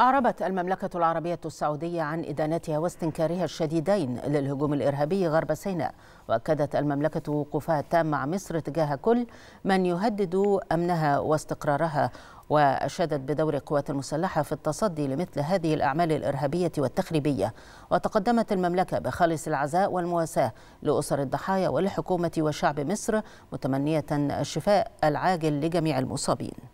أعربت المملكة العربية السعودية عن إدانتها واستنكارها الشديدين للهجوم الإرهابي غرب سيناء. وأكدت المملكة وقوفها التام مع مصر تجاه كل من يهدد أمنها واستقرارها. وأشادت بدور القوات المسلحة في التصدي لمثل هذه الأعمال الإرهابية والتخريبية. وتقدمت المملكة بخالص العزاء والمواساة لأسر الضحايا ولحكومة وشعب مصر متمنية الشفاء العاجل لجميع المصابين.